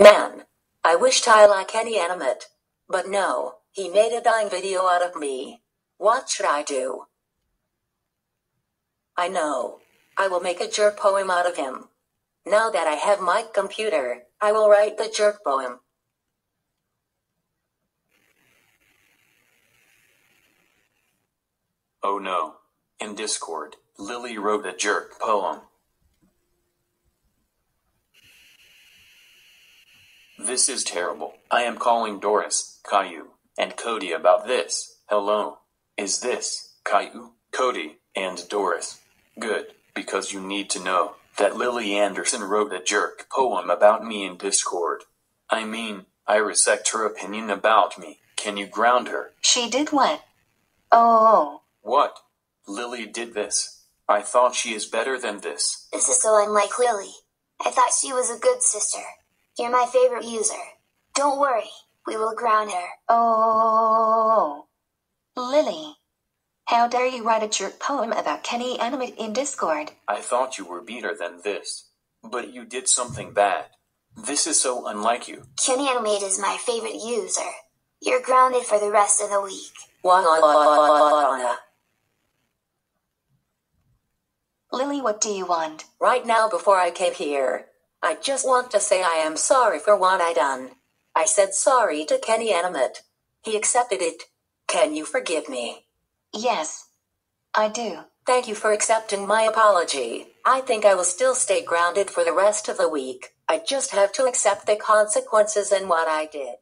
Man, I wished I like Kenny Animate. But no, he made a dying video out of me. What should I do? I know. I will make a jerk poem out of him. Now that I have my computer, I will write the jerk poem. Oh no. In Discord, Lily wrote a jerk poem. This is terrible. I am calling Doris, Caillou, and Cody about this. Hello. Is this Caillou, Cody, and Doris? Good, because you need to know that Lily Anderson wrote a jerk poem about me in Discord. I mean, I respect her opinion about me. Can you ground her? She did what? Oh, What? Lily did this. I thought she is better than this. This is so unlike Lily. I thought she was a good sister. You're my favorite user. Don't worry, we will ground her. oh. Lily. How dare you write a jerk poem about Kenny Animate in Discord? I thought you were better than this. But you did something bad. This is so unlike you. Kenny Animate is my favorite user. You're grounded for the rest of the week. Wanna. Lily, what do you want? Right now, before I came here, I just want to say I am sorry for what I done. I said sorry to Kenny Animate. He accepted it. Can you forgive me? Yes, I do. Thank you for accepting my apology. I think I will still stay grounded for the rest of the week. I just have to accept the consequences and what I did.